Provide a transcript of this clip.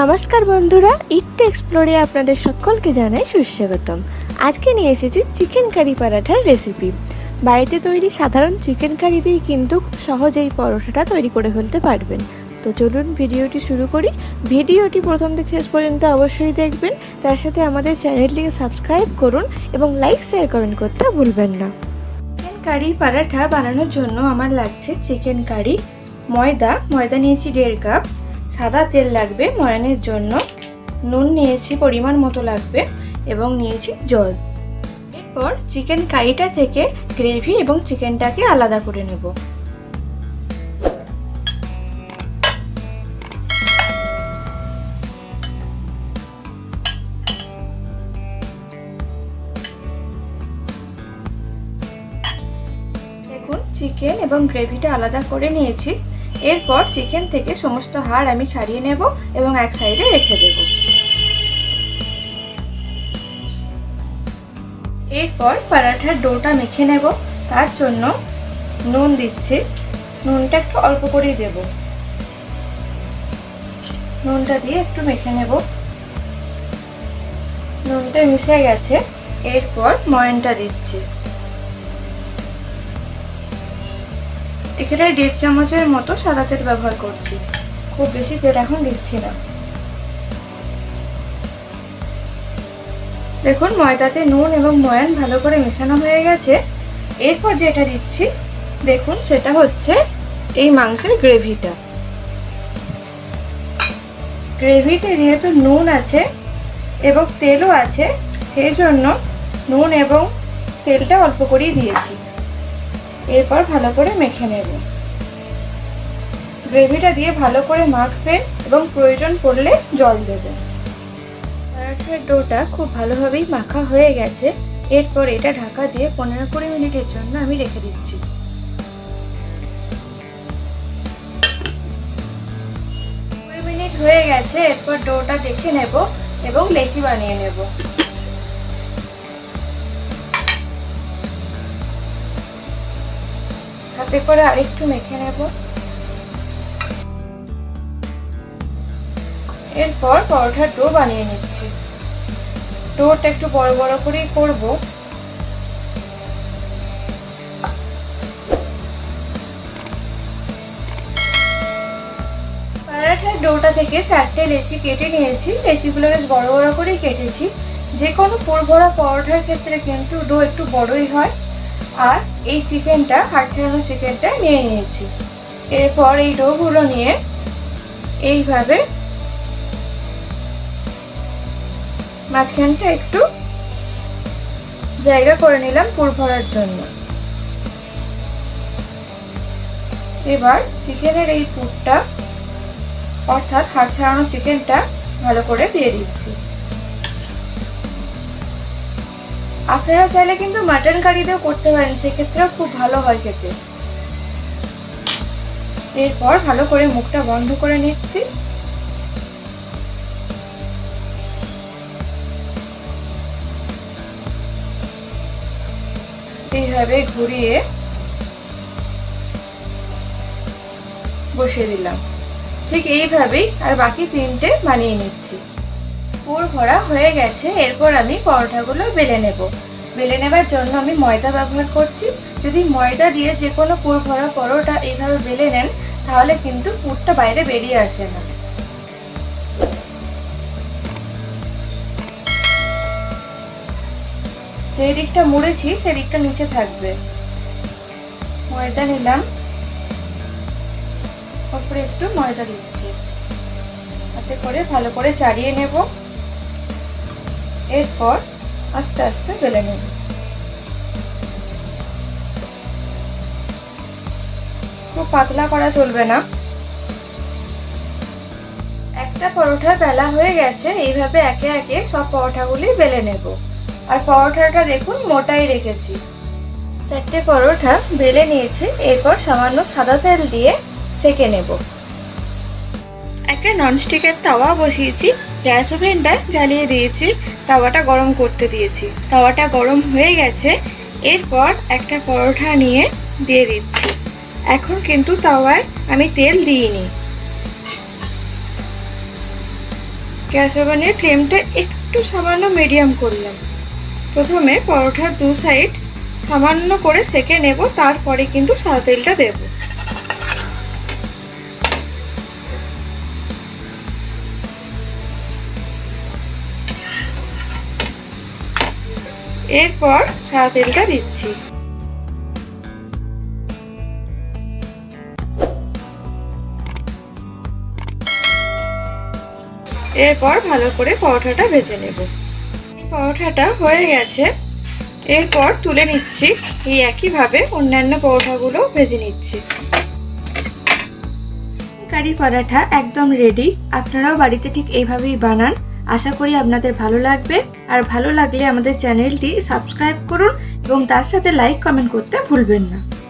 নমস্কার বন্ধুরা ইটটা এক্সপ্লোরে আপনাদের সকলকে জানাই সুস্বাগতম। আজকে নিয়ে এসেছি চিকেন কারি পরাঠার রেসিপি বাড়িতে তৈরি সাধারণ চিকেন কারি দিয়েই কিন্তু খুব সহজেই পরোটাটা তৈরি করে ফেলতে পারবেন। তো চলুন ভিডিওটি শুরু করি। ভিডিওটি প্রথম থেকে শেষ পর্যন্ত অবশ্যই দেখবেন। তার সাথে আমাদের চ্যানেলটিকে সাবস্ক্রাইব করুন এবং লাইক শেয়ার কমেন্ট করতে ভুলবেন না। চিকেন কারি পরাঠা বানানোর জন্য আমার লাগছে চিকেন কারি। ময়দা ময়দা নিয়েছি দেড় কাপ। সাদা তেল লাগবে ময়ানের জন্য। নুন নিয়েছি পরিমাণ মতো লাগবে এবং নিয়েছি জল। এরপর চিকেন কারিটা থেকে গ্রেভি এবং চিকেনটাকে আলাদা করে নেব। চিকেন এবং গ্রেভিটা আলাদা করে নিয়েছি। এরপর চিকেন থেকে সমস্ত হাড় আমি ছাড়িয়ে নেব এবং এক সাইডে রেখে দেব। এরপর পরাঠার ডোটা মেখে নেব। তার জন্য নুন দিচ্ছি। নুনটা একটু অল্প করেই দেব। নুনটা দিয়ে একটু মেখে নেব। নুনটা মিশে গেছে। এরপর ময়নটা দিচ্ছি। এখানে দেড় চামচের মতো সাদা তেল ব্যবহার করছি। খুব বেশি তেল এখন দিচ্ছি না। দেখুন, ময়দাতে নুন এবং ময়ান ভালো করে মেশানো হয়ে গেছে। এরপর যেটা দিচ্ছি, দেখুন, সেটা হচ্ছে এই মাংসের গ্রেভিটা। গ্রেভিতে যেহেতু নুন আছে এবং তেলও আছে, সেই জন্য নুন এবং তেলটা অল্প করেই দিয়েছি। এরপর ভালো করে মেখে নেব। গ্রেভিটা দিয়ে ভালো করে মাখবে এবং প্রয়োজন পড়লে জল দেবে পরাঠার ডোটা খুব ভালোভাবেই মাখা হয়ে গেছে। এরপর এটা ঢাকা দিয়ে পনেরো কুড়ি মিনিটের জন্য আমি রেখে দিচ্ছি। কুড়ি মিনিট হয়ে গেছে, এরপর ডোটা দেখে নেব এবং লেচি বানিয়ে নেব। হাতে করে আরেকটু মেখে নেব। এরপর পরোটার ডো বানিয়ে নিচ্ছি। ডোটা একটু বড় বড় করেই করব। পরাঠার ডোটা থেকে চারটে লেচি কেটে নিয়েছি। লেচিগুলো বেশ বড় বড় করেই কেটেছি। যে কোনো পুরভরা পরোটার ক্ষেত্রে কিন্তু ডো একটু বড়ই হয়। আর এই চিকেনটা, হাড় ছাড়ানো চিকেনটা নিয়ে নিয়েছি। এরপর এই ডোগুলো নিয়ে এইভাবে মাঝখানটা একটু জায়গা করে নিলাম পুর ভরার জন্য। এবার চিকেনের এই পুরটা, অর্থাৎ হাড় ছাড়ানো চিকেনটা, ভালো করে দিয়ে দিচ্ছি। আপনারা চাইলে কিন্তু মাটন কারিতেও করতে পারেন, সেক্ষেত্রেও খুব ভালো হয় খেতে। এরপর ভালো করে মুখটা বন্ধ করে নিচ্ছি। এইভাবে ঘুরিয়ে বসিয়ে দিলাম। ঠিক এইভাবেই আর বাকি তিনটে বানিয়ে নিচ্ছি। পুর ভরা হয়ে গেছে, এরপর আমি পরোটাগুলো বেলে নেব। বেলে নেবার জন্য আমি ময়দা ব্যবহার করছি। যদি ময়দা দিয়ে যে কোনো পুর ভরা পরোটা এইভাবে বেলে নেন, তাহলে কিন্তু পুরটা বাইরে বেরিয়ে আসে না। যে দিকটা মুড়েছি সেদিকটা নিচে থাকবে। ময়দা নিলাম। তারপরে একটু ময়দা দিচ্ছি। হাতে করে ভালো করে চাড়িয়ে নেব। এরপর আস্তে আস্তে বেলে নেব। খুব পাতলা করা চলবে না। একটা পরোঠা বেলা হয়ে গেছে, এইভাবে একে একে সব পরোটাগুলি বেলে নেব। আর পরোঠাটা দেখুন মোটাই রেখেছি। চারটে পরোটা বেলে নিয়েছি, এরপর সামান্য সাদা তেল দিয়ে সেকে নেব। একটা ননস্টিকের তাওয়া বসিয়েছি, গ্যাস ওভেনটা জ্বালিয়ে দিয়েছি, তাওয়াটা গরম করতে দিয়েছি। তাওয়াটা গরম হয়ে গেছে, এরপর একটা পরোটা নিয়ে দিয়ে দিচ্ছি। এখন কিন্তু তাওয়ায় আমি তেল দিইনি। গ্যাস ওভেনের ফ্লেমটা একটু সামান্য মিডিয়াম করলাম। প্রথমে পরোটার দু সাইড সামান্য করে সেকে নেব, তারপরে কিন্তু সাদা তেলটা দেব। এরপর সাদা তেলটা দিচ্ছি। এরপর ভালো করে পরোটাটা ভেজে নেব। পরোটাটা হয়ে গেছে। এরপর তুলে নিচ্ছি। এই একইভাবে অন্যান্য পরোটাগুলো ভেজে নিচ্ছি। কারি পরাঠা একদম রেডি আপনারাও বাড়িতে ঠিক এইভাবেই বানান। আশা করি আপনাদের ভালো লাগবে। আর ভালো লাগলে আমাদের চ্যানেলটি সাবস্ক্রাইব করুন এবং তার সাথে লাইক কমেন্ট করতে ভুলবেন না।